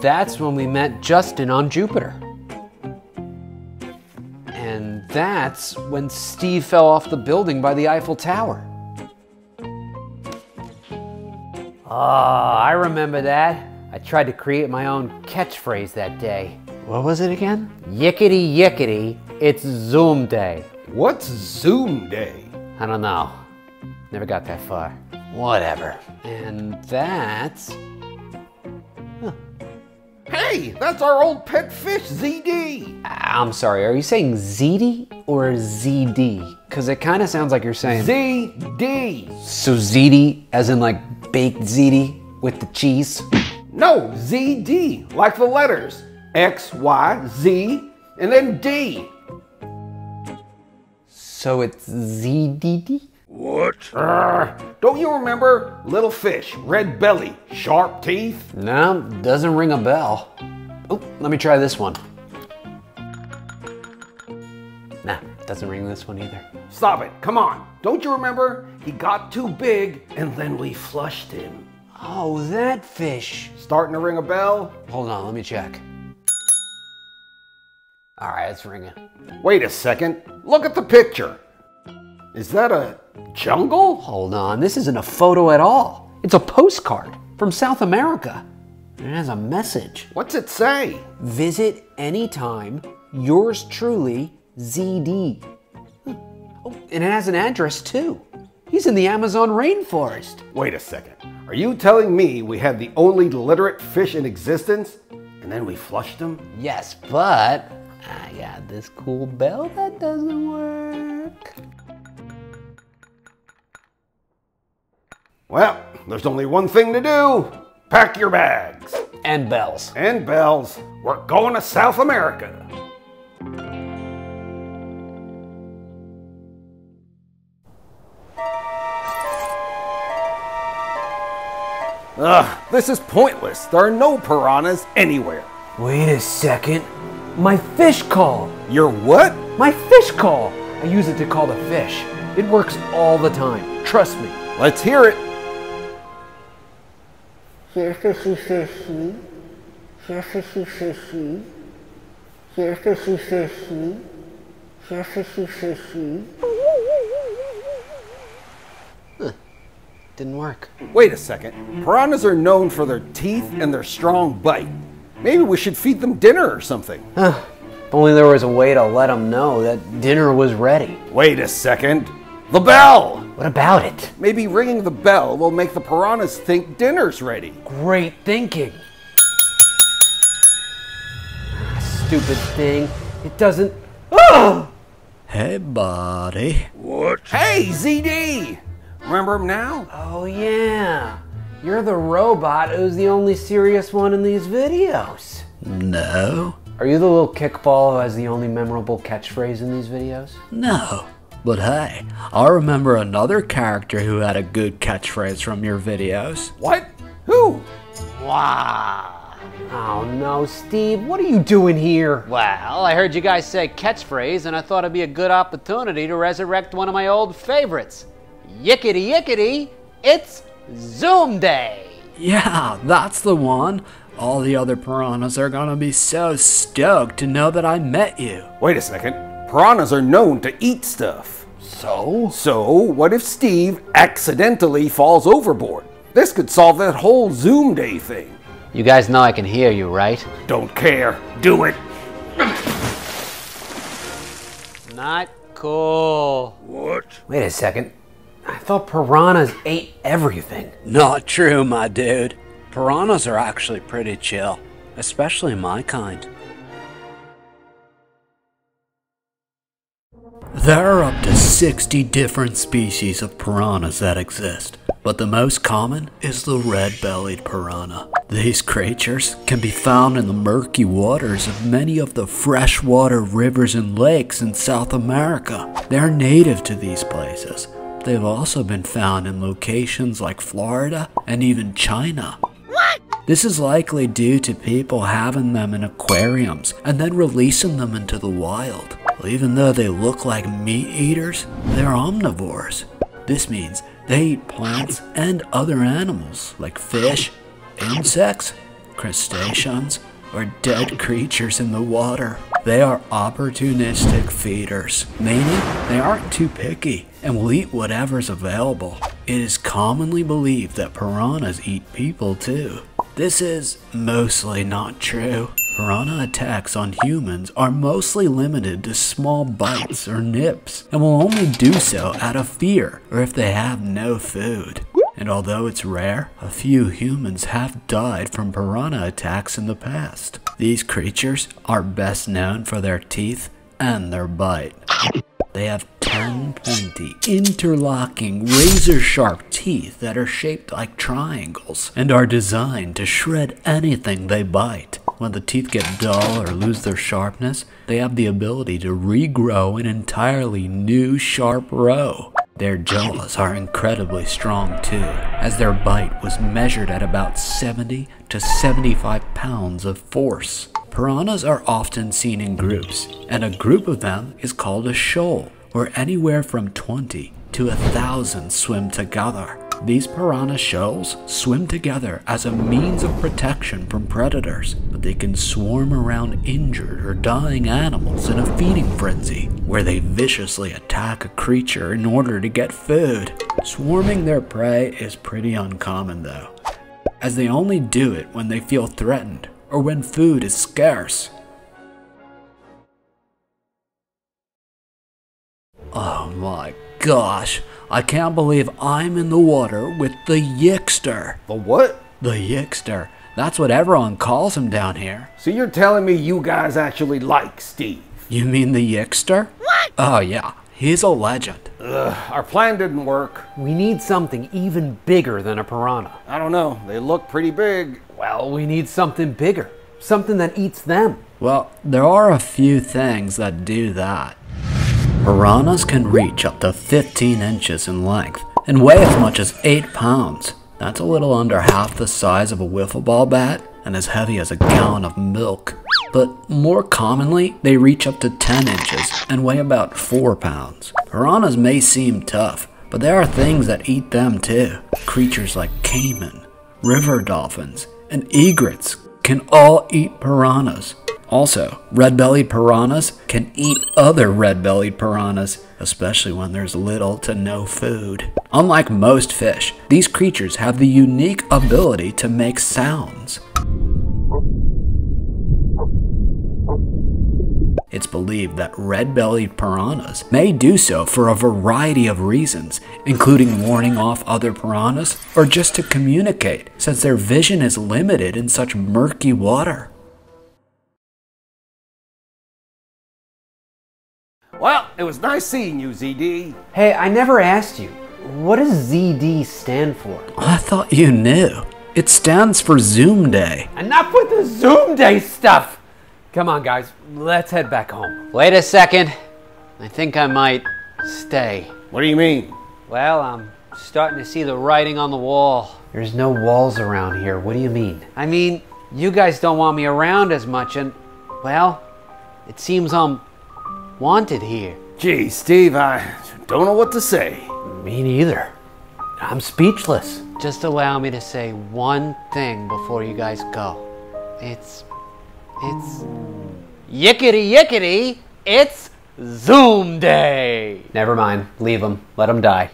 that's when we met Justin on Jupiter. And that's when Steve fell off the building by the Eiffel Tower. Oh, I remember that. I tried to create my own catchphrase that day. What was it again? Yickety yickety, it's Zoom day. What's Zoom Day? I don't know. Never got that far. Whatever. And that's. Hey, that's our old pet fish, ZD. I'm sorry, are you saying ZD or ZD? Because it kind of sounds like you're saying. ZD. so ZD, as in like baked ZD with the cheese? No, ZD, like the letters X, Y, Z, and then D. So it's ZDD? What? don't you remember? Little fish, red belly, sharp teeth. No, doesn't ring a bell. Oh, let me try this one. Nah, doesn't ring this one either. Stop it, come on. Don't you remember? He got too big and then we flushed him. Oh, that fish. Starting to ring a bell? Hold on, let me check. All right, it's ringing. Wait a second. Look at the picture. Is that a jungle? Hold on, this isn't a photo at all. It's a postcard from South America. It has a message. What's it say? Visit anytime, yours truly, ZD. Hmm. Oh, and it has an address too. He's in the Amazon rainforest. Wait a second. Are you telling me we had the only literate fish in existence and then we flushed him? Yes, but I got this cool bell that doesn't work. Well, there's only one thing to do. Pack your bags. And bells. And bells. We're going to South America. Ugh, this is pointless. There are no piranhas anywhere. Wait a second. My fish call. Your what? My fish call. I use it to call the fish. It works all the time. Trust me. Let's hear it. Didn't work. Wait a second. Piranhas are known for their teeth and their strong bite. Maybe we should feed them dinner or something. If only there was a way to let them know that dinner was ready. Wait a second. The bell! What about it? Maybe ringing the bell will make the piranhas think dinner's ready. Great thinking. Stupid thing. It doesn't. Oh! Hey, buddy. What? Hey, ZD! Remember him now? Oh, yeah. You're the robot who's the only serious one in these videos. No, Are you the little kickball who has the only memorable catchphrase in these videos? no. But hey, I remember another character who had a good catchphrase from your videos. What? Who? Wow. Oh no, Steve, what are you doing here? Well, I heard you guys say catchphrase, and I thought it'd be a good opportunity to resurrect one of my old favorites. Yickety yickety, it's Zoom Day. Yeah, that's the one. All the other piranhas are gonna be so stoked to know that I met you. Wait a second. Piranhas are known to eat stuff. So? So, what if Steve accidentally falls overboard? This could solve that whole Zoom Day thing. You guys know I can hear you, right? Don't care. Do it. Not cool. What? Wait a second. I thought piranhas ate everything. Not true, my dude. Piranhas are actually pretty chill, especially my kind. There are up to 60 different species of piranhas that exist, but the most common is the red-bellied piranha. These creatures can be found in the murky waters of many of the freshwater rivers and lakes in South America. They're native to these places. They've also been found in locations like Florida and even China. What? This is likely due to people having them in aquariums and then releasing them into the wild. Even though they look like meat eaters, they're omnivores. This means they eat plants and other animals like fish, insects, crustaceans, or dead creatures in the water. They are opportunistic feeders, meaning they aren't too picky and will eat whatever's available. It is commonly believed that piranhas eat people too. This is mostly not true. Piranha attacks on humans are mostly limited to small bites or nips and will only do so out of fear or if they have no food. And although it's rare, a few humans have died from piranha attacks in the past. These creatures are best known for their teeth and their bite. They have 10 pointy, interlocking, razor sharp teeth that are shaped like triangles and are designed to shred anything they bite. When the teeth get dull or lose their sharpness, they have the ability to regrow an entirely new sharp row. Their jaws are incredibly strong too, as their bite was measured at about 70 to 75 pounds of force. Piranhas are often seen in groups, and a group of them is called a shoal, where anywhere from 20 to a thousand swim together. These piranha shoals swim together as a means of protection from predators, they can swarm around injured or dying animals in a feeding frenzy, where they viciously attack a creature in order to get food. Swarming their prey is pretty uncommon though, as they only do it when they feel threatened or when food is scarce. Oh my gosh, I can't believe I'm in the water with the Yikster. The what? The Yikster. That's what everyone calls him down here. So you're telling me you guys actually like Steve? You mean the Yikster? What? Oh yeah, he's a legend. Ugh, our plan didn't work. We need something even bigger than a piranha. I don't know. They look pretty big. Well, we need something bigger. Something that eats them. Well, there are a few things that do that. Piranhas can reach up to 15 inches in length and weigh as much as 8 pounds. That's a little under half the size of a wiffle ball bat and as heavy as a gallon of milk. But more commonly, they reach up to 10 inches and weigh about 4 pounds. Piranhas may seem tough, but there are things that eat them too. Creatures like caiman, river dolphins, and egrets can all eat piranhas. Also, red-bellied piranhas can eat other red-bellied piranhas, especially when there's little to no food. Unlike most fish, these creatures have the unique ability to make sounds. It's believed that red-bellied piranhas may do so for a variety of reasons, including warning off other piranhas or just to communicate, since their vision is limited in such murky water. Well, it was nice seeing you, ZD. Hey, I never asked you. What does ZD stand for? I thought you knew. It stands for Zoom Day. Enough with the Zoom Day stuff! Come on, guys, let's head back home. Wait a second. I think I might stay. What do you mean? Well, I'm starting to see the writing on the wall. There's no walls around here. What do you mean? I mean, you guys don't want me around as much, and, well, it seems I'm wanted here. Gee, Steve, I don't know what to say. Me neither. I'm speechless. Just allow me to say one thing before you guys go. It's. It's. Yickety yickety! It's Zoom Day! Never mind. Leave them. Let them die.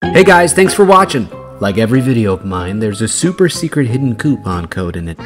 Hey guys, thanks for watching. Like every video of mine, there's a super secret hidden coupon code in it.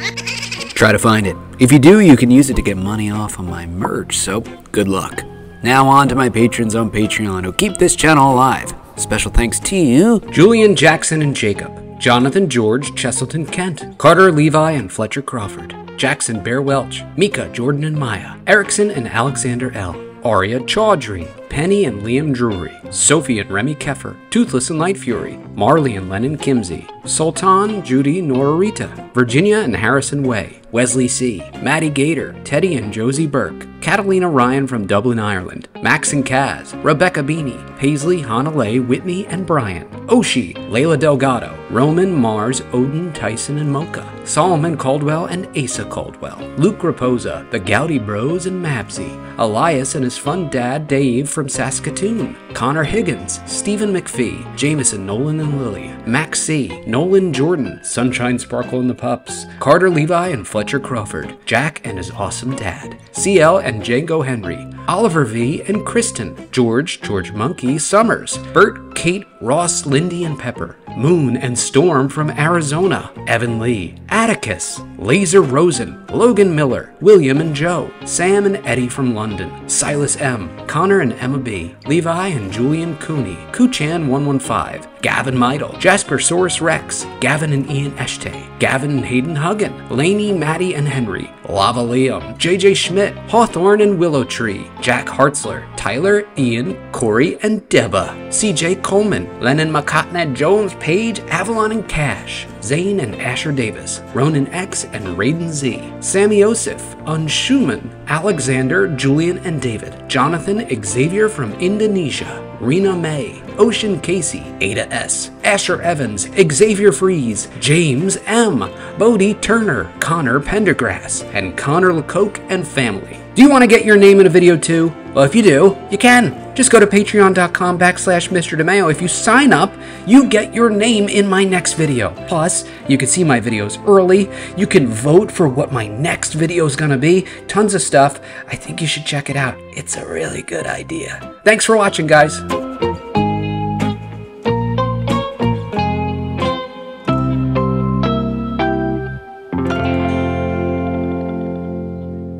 Try to find it. If you do, you can use it to get money off on my merch, so good luck. Now on to my patrons on Patreon who keep this channel alive. Special thanks to you, Julian Jackson and Jacob, Jonathan George Cheselton Kent, Carter Levi and Fletcher Crawford, Jackson Bear Welch, Mika Jordan and Maya, Erickson and Alexander L. Aria Chaudhry, Penny and Liam Drury, Sophie and Remy Keffer, Toothless and Light Fury, Marley and Lennon Kimsey, Sultan, Judy, Norarita, Virginia and Harrison Way, Wesley C., Maddie Gator, Teddy and Josie Burke, Catalina Ryan from Dublin, Ireland, Max and Kaz, Rebecca Beanie, Paisley, Hanalei, Whitney, and Brian, Oshi, Layla Delgado, Roman, Mars, Odin, Tyson, and Mocha, Solomon Caldwell and Asa Caldwell, Luke Raposa, the Gouty Bros, and Mabsy, Elias and his fun dad Dave from Saskatoon, Connor Higgins, Stephen McPhee, Jameson Nolan and Lily, Max C, Nolan Jordan, Sunshine Sparkle and the Pups, Carter Levi and Fletcher Crawford, Jack and his awesome dad, CL and Django Henry, Oliver V and Kristen, George, George Monkey, Summers, Bert, Kate, Ross, Lindy and Pepper, Moon and Storm from Arizona, Evan Lee, Atticus, Laser Rosen, Logan Miller, William and Joe, Sam and Eddie from London, Silas M, Connor and Emma B, Levi and Julian Cooney, Kuchan115, Gavin Meidel, Jasper Source Rex, Gavin and Ian Eshtay, Gavin and Hayden Huggan, Laney, Maddie and Henry, Lava Liam, JJ Schmidt, Hawthorne and Willow Tree, Jack Hartzler, Tyler, Ian, Corey, and Deba, CJ Coleman, Lennon McCotnett Jones, Page, Avalon and Cash, Zane and Asher Davis, Ronan X and Raiden Z, Sammy Osif, Unshuman, Alexander, Julian and David, Jonathan Xavier from Indonesia, Rena May, Ocean Casey, Ada S, Asher Evans, Xavier Freeze, James M, Bodie Turner, Connor Pendergrass, and Connor LeCoque and family. Do you want to get your name in a video too? Well, if you do, you can. Just go to patreon.com backslash Mr. DeMaio. If you sign up, you get your name in my next video. Plus, you can see my videos early. You can vote for what my next video is going to be. Tons of stuff. I think you should check it out. It's a really good idea. Thanks for watching, guys.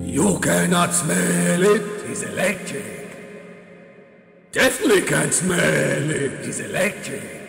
You cannot smell it. He's electric. Definitely can't smell it. He's electric.